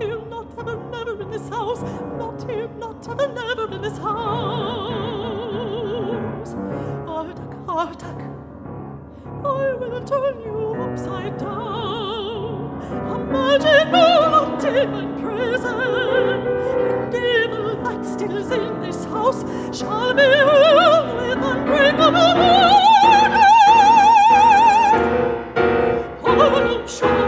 him, not ever, never in this house. Not him, not ever, never in this house. Artak, Artak, I will turn you upside down. A not of demon prison, and evil that steals in this house shall be ruled with unbreakable. Shall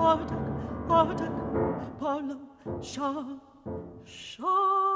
Ordak, Ordak, Paulo, Shaw, Shaw.